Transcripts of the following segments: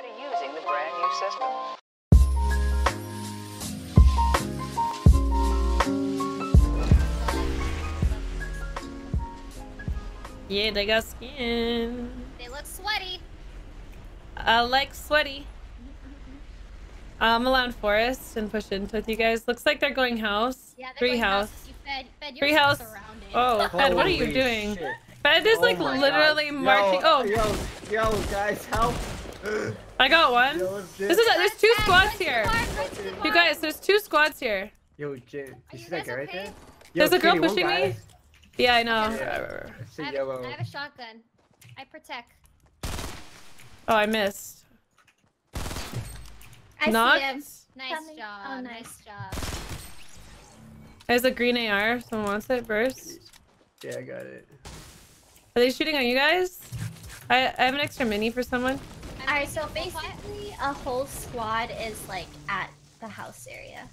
Already using the brand new system. Yeah, they got skin. They look sweaty. I like sweaty. I'm allowed forest and push into with you guys. Looks like they're going house. Yeah, they're Free going house. You fed, fed Free house. surrounded. Oh, Fed, what are you doing? shit. Fed is Oh like literally God. marching. Yo, oh, yo, yo, guys, help! I got one. Yo, This is a, there's two squads run to the here. bar, run to the You guys, there's two squads here. Yo, Jin, you you see that guys guy right there? Yo, There's a girl Kitty, pushing me. Yeah, I know. Yeah, I I have, yellow. I have a shotgun. I protect. Oh, I missed. I Knocked. see him. Nice Coming. job. Oh, nice. nice. job. There's a green AR. if Someone wants it. first. Yeah, I got it. Are they shooting on you guys? I, I have an extra mini for someone. I'm Alright, so gonna go quiet. basically a whole squad is like at the house area.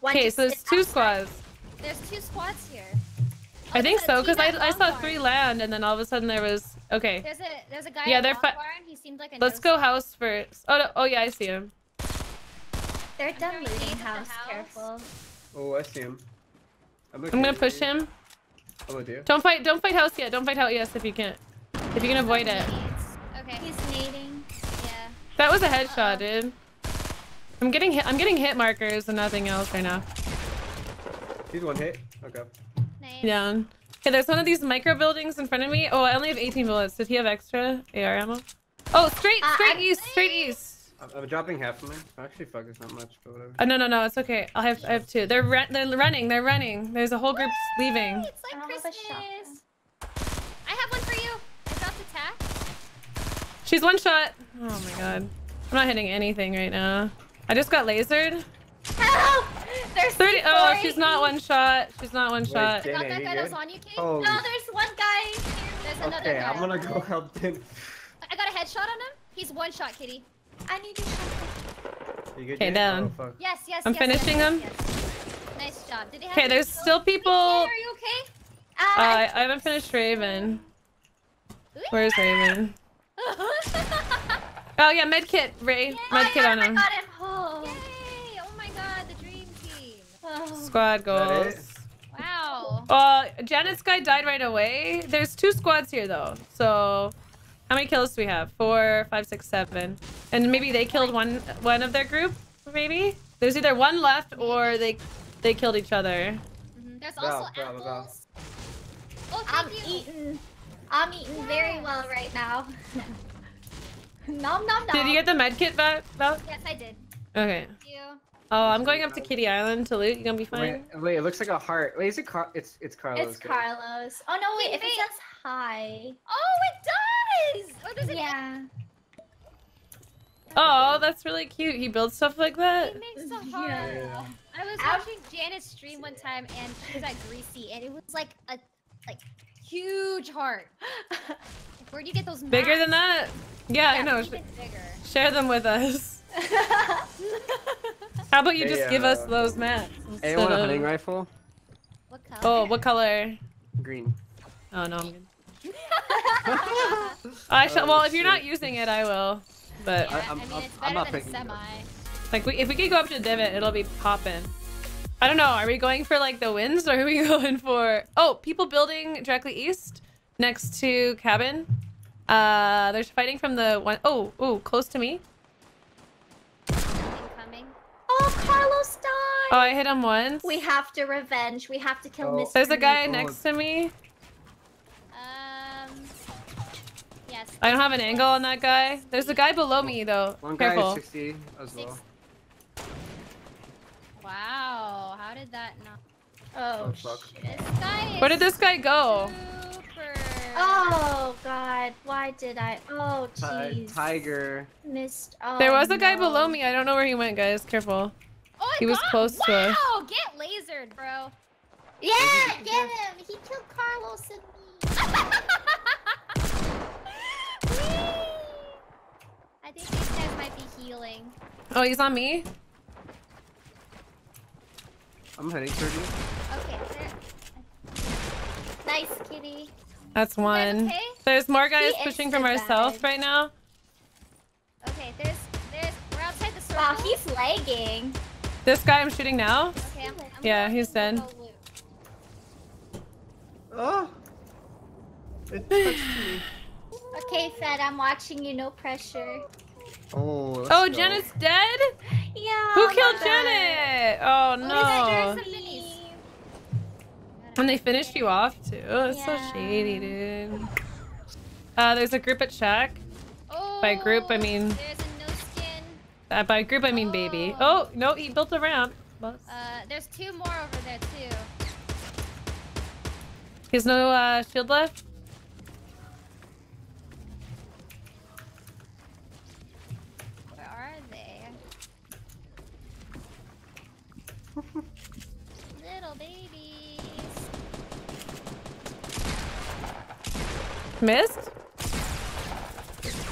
One Okay, so there's two outside. squads. There's two squads here. I Oh, think so, because I, I saw Longhorn. three land, and then all of a sudden there was... Okay, There's a there's a guy. Yeah, they're fi- Longhorn. He seemed like a let's no- go house first. Oh, no, oh yeah, I see him. They're I'm done very looting safe the house. house. Careful. Oh, I see him. I'm, I'm gonna push him. I'm with you. Don't fight, don't fight house yet. Don't fight house yes if you can't. If you can avoid it. Okay. He's nading. Yeah. That was a headshot, dude. I'm getting hit. I'm getting hit markers and nothing else right now. He's one hit. Okay. Nice. Down. Okay, there's one of these micro buildings in front of me. Oh, I only have 18 bullets. Did he have extra AR ammo? Oh, straight, Uh, straight I'm- east, straight east. I'm, I'm dropping half of mine. Actually, fuck, it's not much, but whatever. Oh, no, no, no, it's okay. I have, I have two. They're they're running, they're running. There's a whole group leaving. It's like I have a Christmas. shotgun. I have one for you. I dropped attack. She's one shot. Oh my god. I'm not hitting anything right now. I just got lasered. Help! There's 30. Oh, C4 she's not one shot. She's not one Wait, shot. Jane, Got that guy that was on you, Kate. Oh, No, there's one guy. There's another okay, guy. I'm gonna go help Din. I got a headshot on him. He's one shot, Kitty. I need a shotgun. You Okay, Jane? down. Oh. Yes, yes. I'm yes, finishing yes, him. yes. Nice job. Did they have Okay, there's kills? still people. Are you okay? Uh, Uh, I, I haven't finished Raven. Where's Raven? Oh yeah, medkit, Ray. oh, Medkit yeah, on I him. got him. Oh. Yay! Oh my god, the dream team. Oh. Squad that goals. Wow. Uh, Janet's guy died right away. There's two squads here though. So, how many kills do we have? Four, five, six, seven. And maybe they killed one one of their group. Maybe there's either one left or they they killed each other. Mhm. There's Val, also Val, Val. apples. Oh, I'm you. eating. I'm eating very well right now. nom nom nom. Did you get the medkit back? Val? Yes, I did. Okay. Thank you. Oh, I'm going up to Kitty Island to loot. You gonna be fine? Wait, wait, it looks like a heart. Wait, is it Car? It's it's Carlos. It's Carlos. Oh no, wait. If it says hi. Oh, it does. Oh, does it? Yeah. Oh, that's really cute. He builds stuff like that. It makes a heart. Yeah. I was Ow. watching Janet's stream one time, and she was at Greasy, and it was like a like huge heart. Where do you get those? Bigger than that? Yeah, I know. Share them with us. How about you Hey, just give us uh, those mats? Hey, instead want a of- hunting rifle? What color? Oh, what color? Green. Oh no, I'm good. I shall. Oh, well, if you're not using it, I will. But Yeah, I, I'm- mean, I'm- it's I'm not than a picking it semi. like, we, if we could go up to divot, it'll be popping. I don't know. Are we going for like the wins, or are we going for? Oh, people building directly east, next to cabin. Uh, they're fighting from the one oh oh close to me. Incoming. oh, Carlos died. Oh, I hit him once. We have to revenge. We have to kill Oh. Mr. There's a guy Oh. next to me. Um. Yes. I don't have an angle on that guy. There's a guy below me though. One guy Careful. is 60 as well. Six. Wow. How did that not? Oh, Oh, fuck. This guy Where did this guy go? Super. Oh god, why did I? Oh Ti- jeez. Tiger. Missed. Oh, There was a guy no. below me. I don't know where he went, guys. Careful. Oh, He was got- close to us. Wow, get lasered, bro. Yeah, get him. He killed Carlos and me. I think these guys might be healing. Oh, he's on me. I'm heading toward you. Okay, there. Nice kitty. That's one. okay? There's more guys He pushing from instant our south died. right now. Okay, lagging. This guy I'm shooting now. Okay, I'm, I'm Yeah, he's dead. Oh! It touched me. Okay, Fed, I'm watching you. No pressure. Oh, let's Oh, go. Janet's dead? Yeah. Who my killed bad. Janet? Oh no. Some. And they finished you off too. Oh, it's Yeah. so shady, dude. Uh, there's a group at Shack. Oh, By group, I mean- There's a no skin. Uh, by group, I mean baby. Oh. Oh, no, he built a ramp. Uh, there's two more over there too. He has no uh, shield left. Where are they? Little babies. Missed?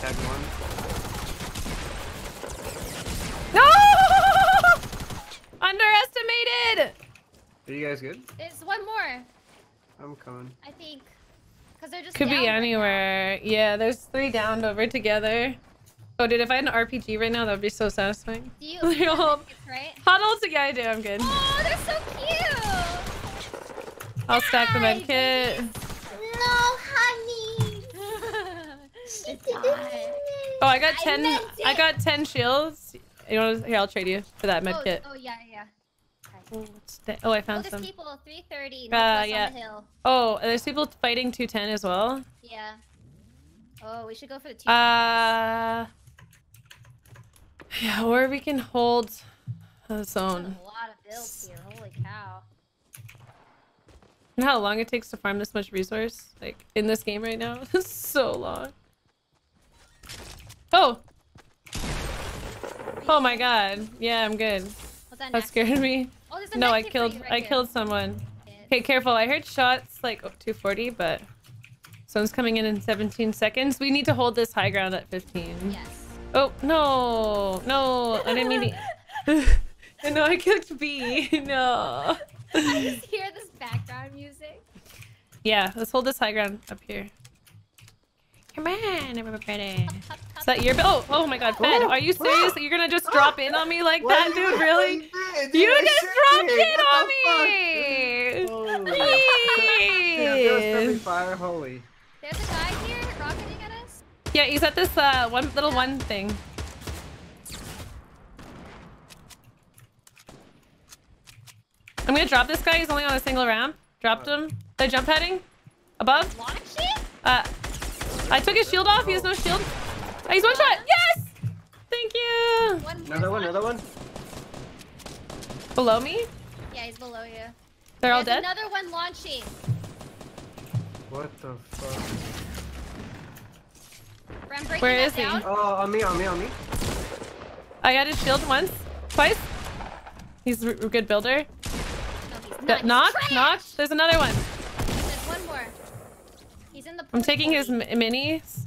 Tag one. No! Underestimated! Are you guys good? It's one more, I'm coming. I think. Cause they're just Could down be right anywhere. Yeah, there's three downed over together. Oh, dude, if I had an RPG right now, that would be so satisfying. Do you? They're all right? huddled together. I do. I'm good. Oh, they're so cute. I'll stack the med kit. No, honey. She died. Oh, I got I ten. I got ten shields. You want? to Here, I'll trade you for that med oh, kit. oh yeah, yeah. Oh? Oh, I Oh, found there's some. people 330 Uh, yeah. on the hill. Oh, there's people fighting 210 as well. Yeah. Oh, we should go for the two. Uh, yeah, or we can hold the zone. a lot of builds here. Holy cow. You know how long it takes to farm this much resource? Like, in this game right now? It's so long. Oh! Oh my god. Yeah, I'm good. That That scared me. Oh, a No, I killed right I here. killed someone. Okay, careful. I heard shots like oh, 240, but someone's coming in in 17 seconds. We need to hold this high ground at 15. Yes. Oh, no. No, I didn't mean to. no, I clicked B. No. I just hear this background music. Yeah, let's hold this high ground up here. Come on, everybody. Hop, hop, Is that your Oh, oh my god, Fed, are you serious? You're gonna just drop in on me like What that, dude? Really? you dude? You I just said dropped in on me! the? Holy. Yeah, there was friendly Please. fire. Holy. There's a guy here rocketing at us. Yeah, he's at this uh one little one thing. I'm gonna drop this guy. He's only on a single ramp. Dropped him. They're jump heading. Above. Launch it? Uh, I took his shield off. He has no shield. Uh, he's one shot. Yes. Thank you. One Another one. Another one. Below me. Yeah, he's below you. They're all dead. another one launching. What the fuck? I'm breaking Where that is he? down. Oh, on me, on me, on me. I got his shield once, twice. He's a good builder. No, he's not. Knock, knock. There's another one. I'm taking his porta minis.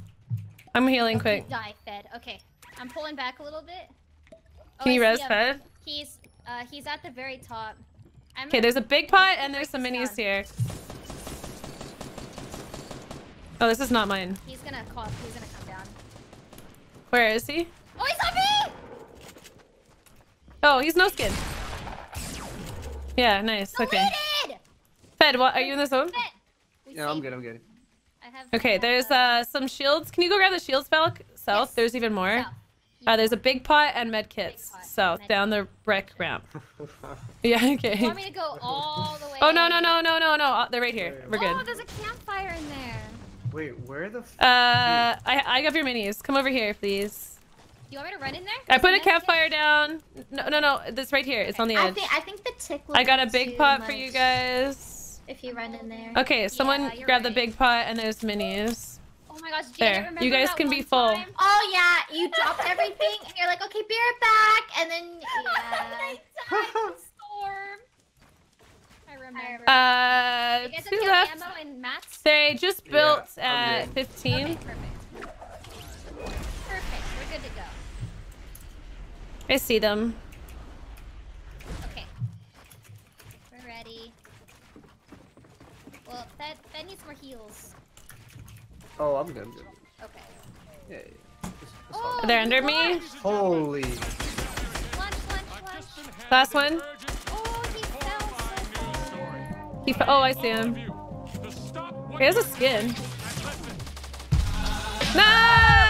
I'm healing potty. quick. Die fed. Okay, I'm pulling back a little bit. Oh, Can you I res fed? He's uh he's at the very top. Okay, there's a big pot and there's some minis down. here. Oh, this is not mine. He's gonna call. He's gonna come down. Where is he? Oh, he's on me! Oh, he's no skin. Yeah, nice. Okay. Deleted! Fed, what? Are you in the zone? Fed. We Yeah, I'm good. I'm good. I have. Okay, there's uh some shields. Can you go grab the shields, Falk? South. Yes. There's even more. South. Uh, there's a big pot and med kits. pot, South, med down the brick ramp. Yeah, okay. You okay. want me to go all the way? Oh no no no no no no! Uh, They're right here. We're good. Oh, good. there's a campfire in there. Wait, where the? F- Uh, I I have your minis. Come over here, please. You want me to run in there? I put a Med kit? campfire down. No no no! This right here. It's on the edge. I edge. think I think the tick. I got a big too pot for you guys. If you run in there. Okay, someone Yeah, you're grab the big pot and there's minis. Oh my gosh, Janet, There. remember You guys that can be full. time? Oh yeah, you dropped everything and you're like, okay, be right back, and then yeah. Storm. I remember. Uh, you guys two have left. ammo and mats? They just built I'm at good. 15. Okay, perfect. Perfect. We're good to go. I see them. Okay. We're ready. Well, that that needs more heals. oh, I'm good. I'm good. Okay. Yeah. yeah. Just- just Oh, They're under me. launched. on. Holy. Launch, launch, Last one. Oh, he fell so far. He. F oh, I see him. He has a skin. Nice!